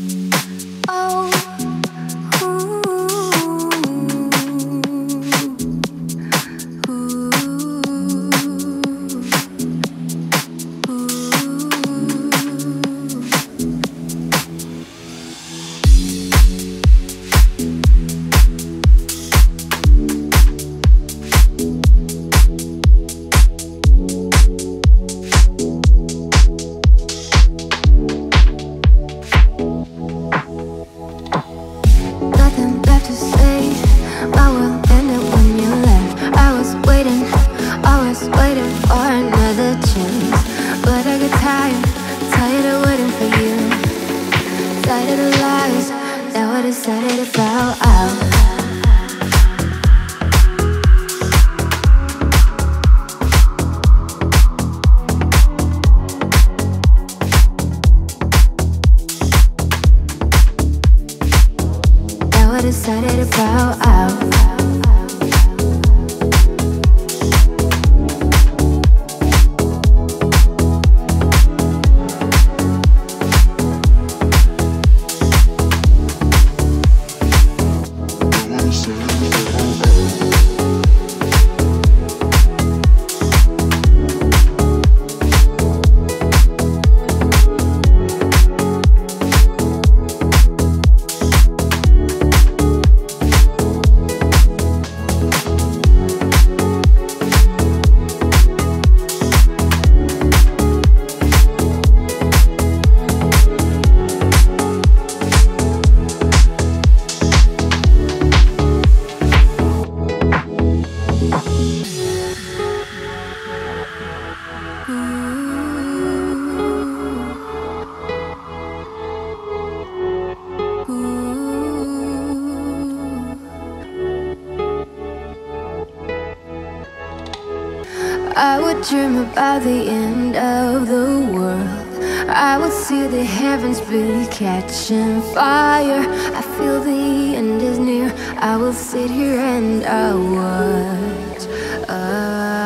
Oh, Tired of lies that I decided to bow out. Now decided to I would dream about the end of the world. I would see the heavens be catching fire. I feel the end is near. I will sit here and I watch. Uh,